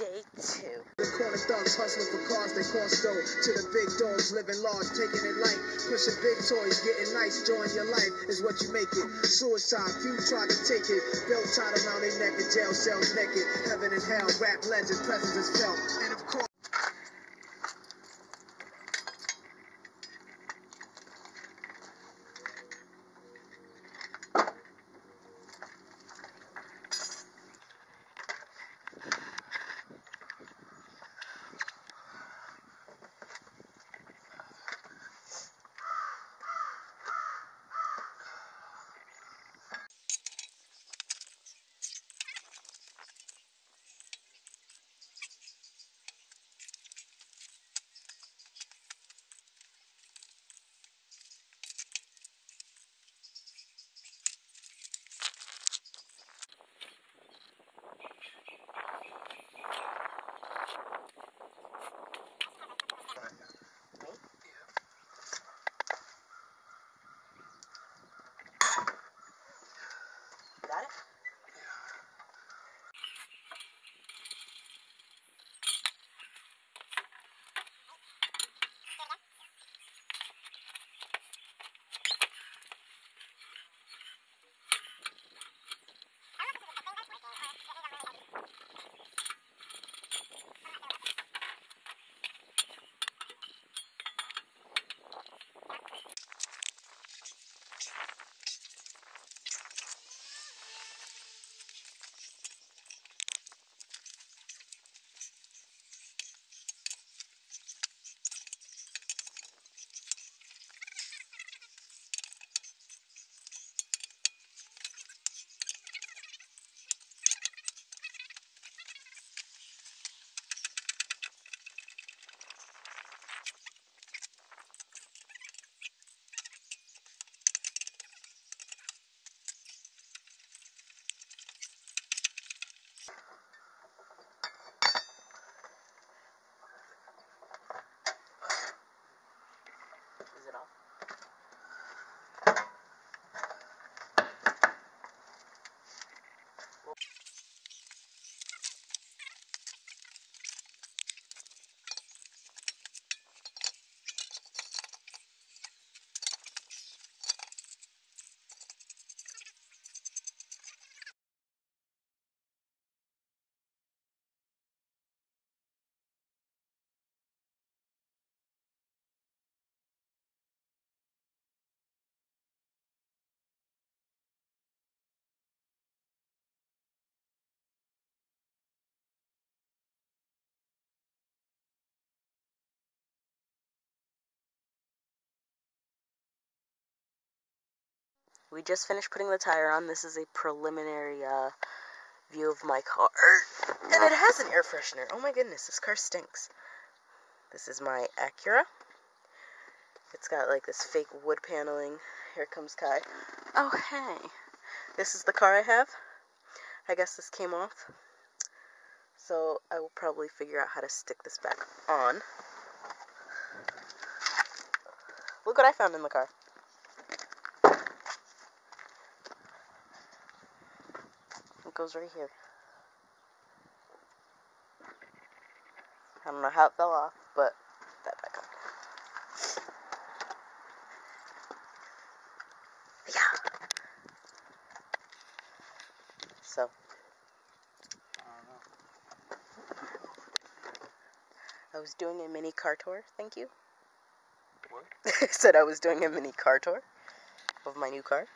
day two. The corner thugs hustling for cars they cost though. To the big dogs living large, taking it light. Pushing big toys, getting nice, enjoying your life is what you make it. Suicide, few try to take it. Belt tied around their neck and jail cells naked. Heaven and hell, rap legend, presence is felt. And of course. We just finished putting the tire on. This is a preliminary uh, view of my car. And it has an air freshener. Oh my goodness, this car stinks. This is my Acura. It's got like this fake wood paneling. Here comes Kai. Oh, hey. This is the car I have. I guess this came off. So I will probably figure out how to stick this back on. Look what I found in the car. Goes right here. I don't know how it fell off, but that back on. Yeah. So. I was doing a mini car tour. Thank you. What? I said I was doing a mini car tour of my new car.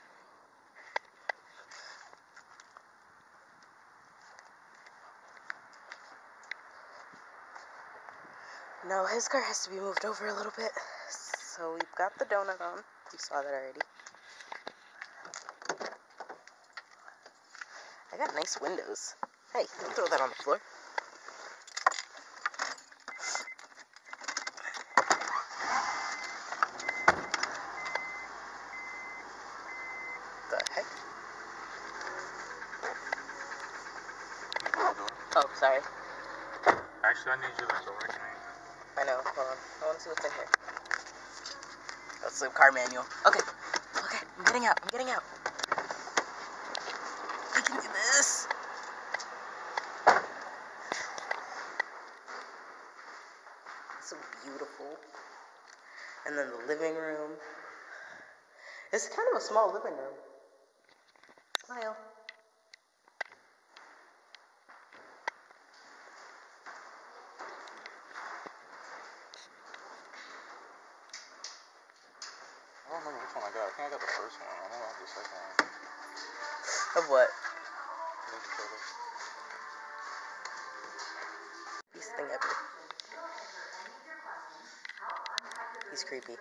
No, his car has to be moved over a little bit. So we've got the donut on. You saw that already. I got nice windows. Hey, don't throw that on the floor. The heck? Oh, sorry. Actually, I need you to go right I know. Hold on. I want to see what's in here. That's the car manual. Okay. Okay. I'm getting out. I'm getting out. I can do this. It's so beautiful. And then the living room. It's kind of a small living room. Smile. Don't remember which one I got. I think I got the first one. I don't know the second one. Of what? Ninja Turtles. Beast thing ever. He's creepy.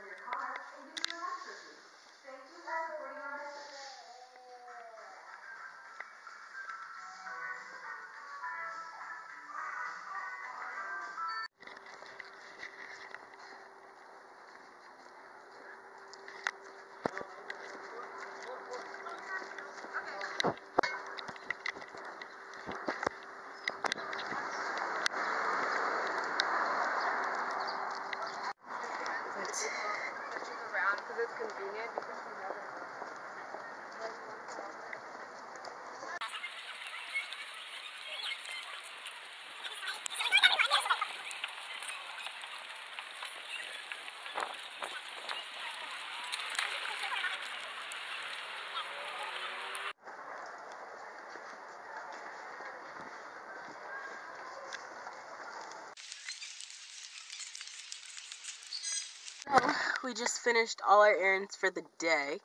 We just finished all our errands for the day.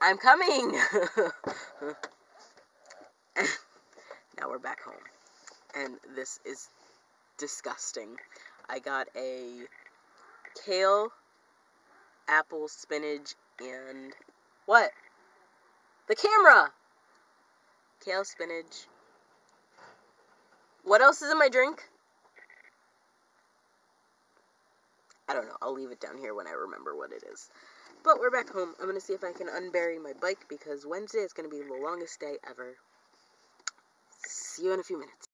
I'm coming! now we're back home. And this is disgusting. I got a kale, apple, spinach, and what? The camera! Kale, spinach. What else is in my drink? I don't know. I'll leave it down here when I remember what it is. But we're back home. I'm going to see if I can unbury my bike because Wednesday is going to be the longest day ever. See you in a few minutes.